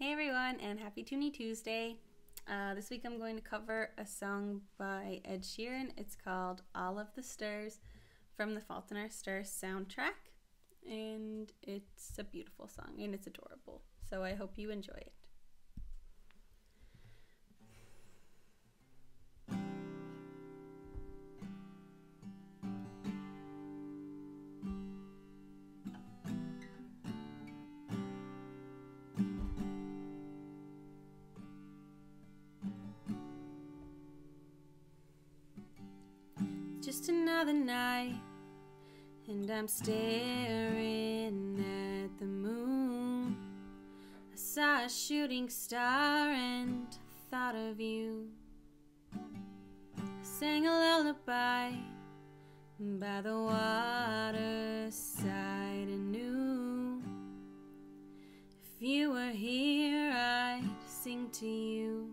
Hey everyone, and happy Tuney Tuesday. Uh, this week I'm going to cover a song by Ed Sheeran. It's called All of the Stars from the Fault in Our Stars soundtrack. And it's a beautiful song and it's adorable. So I hope you enjoy it. Another night, and I'm staring at the moon. I saw a shooting star and thought of you. I sang a lullaby by the waterside and knew if you were here, I'd sing to you.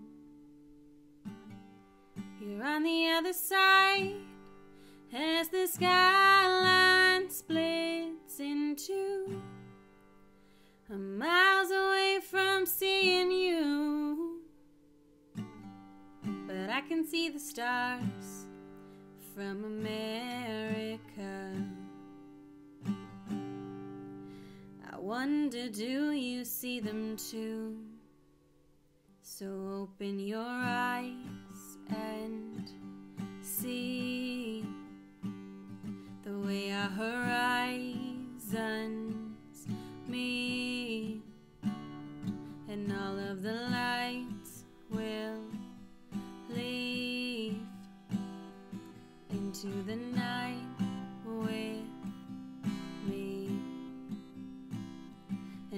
You're on the other side as the skyline splits in two. I'm miles away from seeing you, but I can see the stars from America. I wonder, do you see them too? So open your eyes and see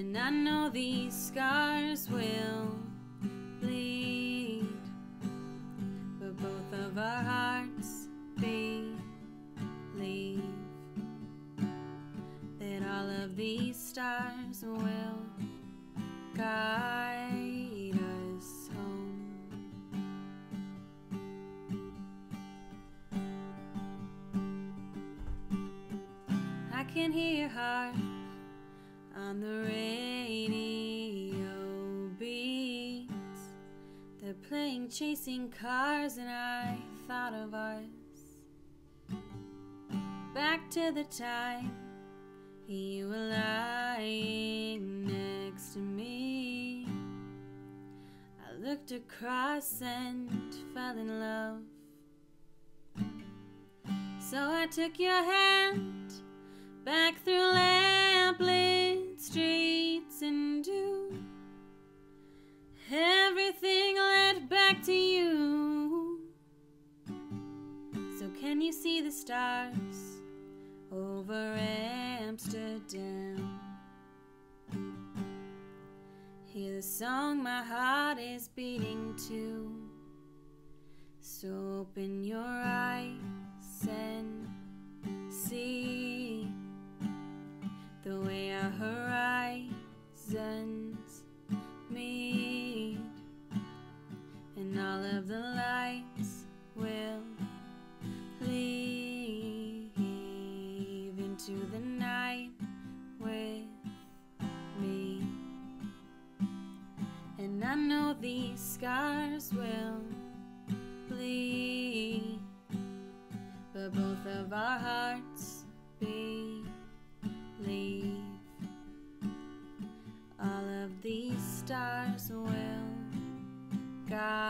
And I know these scars will bleed, but both of our hearts believe that all of these stars will guide us home. I can hear heart on the radio playing chasing cars, and I thought of us. Back to the time you were lying next to me. I looked across and fell in love. So I took your hand back through lamplit streets and do everything you see the stars over Amsterdam? Hear the song my heart is beating to. So open your eyes and see scars will bleed, but both of our hearts believe. All of these stars will guide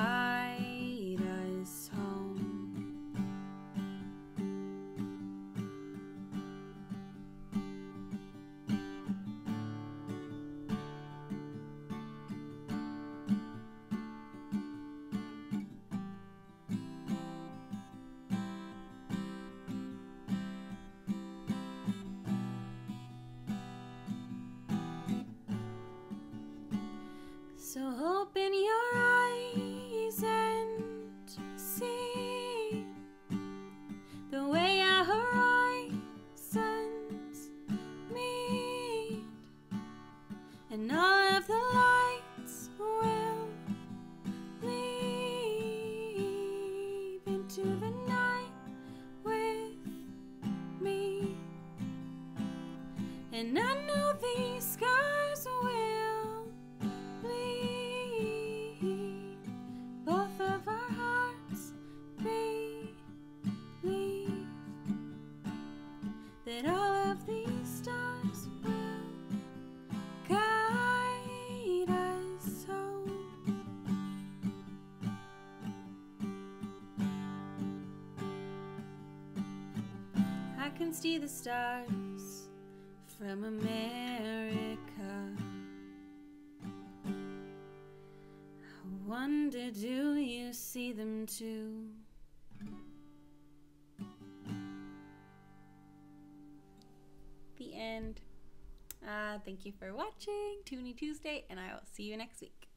open your eyes and see the way our horizons meet, and all of the lights will leave into the night with me. And I know can see the stars from America. I wonder, do you see them too? The end. Uh, thank you for watching Tuney Tuesday, and I will see you next week.